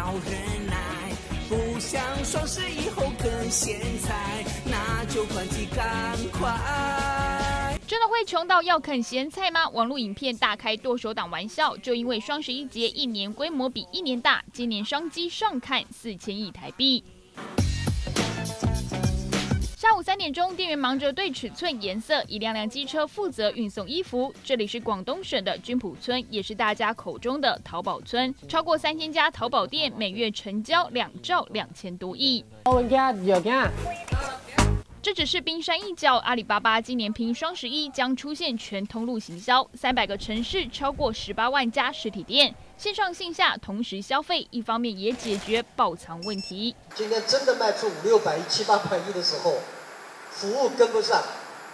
要忍耐。不想双十一后更现在，那就关机赶快。真的会穷到要啃咸菜吗？网络影片大开剁手党玩笑，就因为双十一节一年规模比一年大，今年商机上看四千亿台币。点钟，店员忙着对尺寸、颜色，一辆辆机车负责运送衣服。这里是广东省的军浦村，也是大家口中的淘宝村。超过三千家淘宝店，每月成交两兆两千多亿。这只是冰山一角，阿里巴巴今年拼双十一将出现全通路行销，三百个城市，超过十八万家实体店，线上线下同时消费，一方面也解决爆仓问题。今天真的卖出五六百亿、七八百亿的时候。服务跟不上，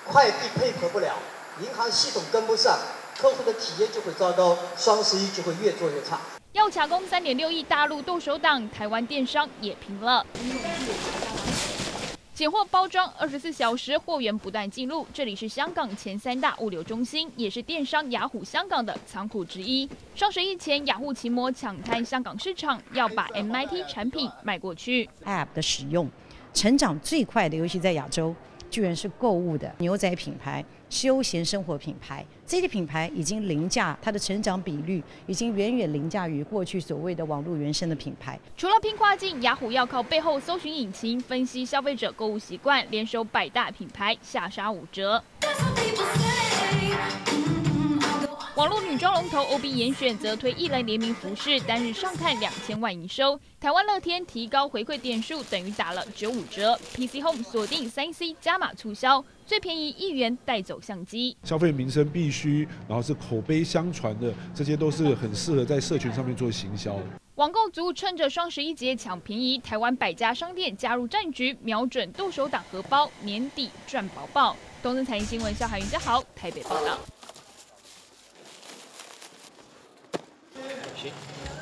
快递配合不了，银行系统跟不上，客户的体验就会糟糕，双十一就会越做越差。要卡攻三点六亿大陆剁手党，台湾电商也平了。拣货包装二十四小时货源不断进入，这里是香港前三大物流中心，也是电商雅虎香港的仓库之一。双十一前，雅虎奇摩抢滩香港市场，要把 MIT 产品卖过去。App 的使用成长最快的，尤其在亚洲。居然是购物的牛仔品牌、休闲生活品牌，这些品牌已经凌驾它的成长比率，已经远远凌驾于过去所谓的网络原生的品牌。除了拼跨境，雅虎要靠背后搜寻引擎分析消费者购物习惯，联手百大品牌下杀五折。网络女装龙头 OB 严选则推艺人联名服饰，单日上看两千万营收。台湾乐天提高回馈点数，等于打了九五折。PC Home 锁定三 C 加码促销，最便宜一元带走相机。消费民生必须，然后是口碑相传的，这些都是很适合在社群上面做行销。网购族趁着双十一节抢便宜，台湾百家商店加入战局，瞄准剁手党荷包，年底赚饱饱。东森财经新闻，肖海云家好，台北报道。行。